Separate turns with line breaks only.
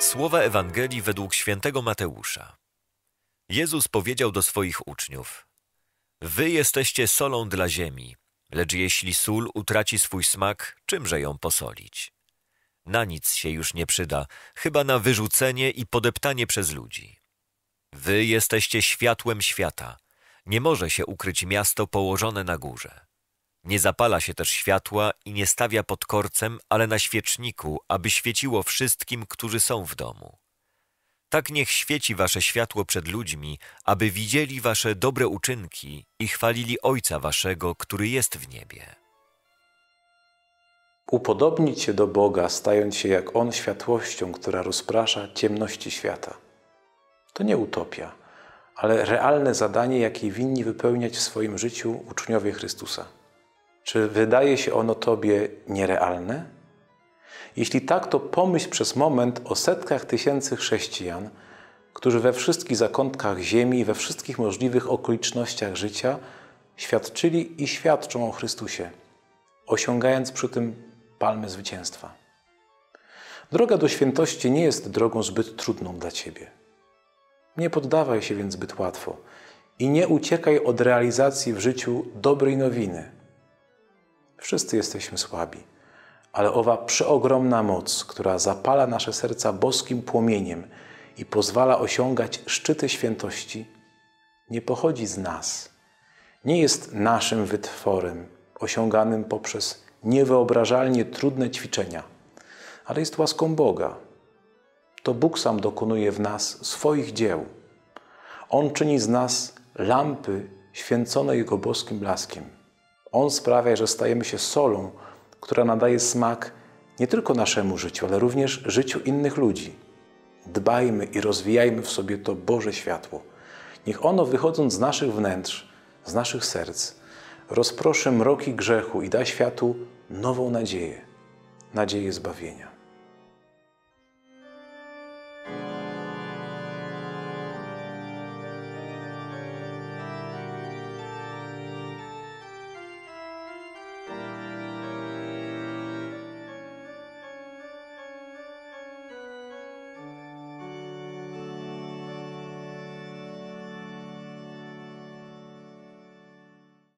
Słowa Ewangelii według świętego Mateusza. Jezus powiedział do swoich uczniów: Wy jesteście solą dla ziemi, lecz jeśli sól utraci swój smak, czymże ją posolić? Na nic się już nie przyda, chyba na wyrzucenie i podeptanie przez ludzi. Wy jesteście światłem świata. Nie może się ukryć miasto położone na górze. Nie zapala się też światła i nie stawia pod korcem, ale na świeczniku, aby świeciło wszystkim, którzy są w domu. Tak niech świeci wasze światło przed ludźmi, aby widzieli wasze dobre uczynki i chwalili Ojca waszego, który jest w niebie.
Upodobnić się do Boga, stając się jak On światłością, która rozprasza ciemności świata. To nie utopia, ale realne zadanie, jakie winni wypełniać w swoim życiu uczniowie Chrystusa. Czy wydaje się ono Tobie nierealne? Jeśli tak, to pomyśl przez moment o setkach tysięcy chrześcijan, którzy we wszystkich zakątkach ziemi, we wszystkich możliwych okolicznościach życia świadczyli i świadczą o Chrystusie, osiągając przy tym palmy zwycięstwa. Droga do świętości nie jest drogą zbyt trudną dla Ciebie. Nie poddawaj się więc zbyt łatwo i nie uciekaj od realizacji w życiu dobrej nowiny – Wszyscy jesteśmy słabi, ale owa przeogromna moc, która zapala nasze serca boskim płomieniem i pozwala osiągać szczyty świętości, nie pochodzi z nas. Nie jest naszym wytworem osiąganym poprzez niewyobrażalnie trudne ćwiczenia, ale jest łaską Boga. To Bóg sam dokonuje w nas swoich dzieł. On czyni z nas lampy święcone Jego boskim blaskiem. On sprawia, że stajemy się solą, która nadaje smak nie tylko naszemu życiu, ale również życiu innych ludzi. Dbajmy i rozwijajmy w sobie to Boże światło. Niech ono, wychodząc z naszych wnętrz, z naszych serc, rozproszy mroki grzechu i da światu nową nadzieję, nadzieję zbawienia.